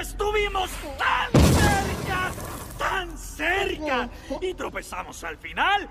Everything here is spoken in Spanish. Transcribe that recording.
Estuvimos tan cerca, tan cerca. Y tropezamos al final.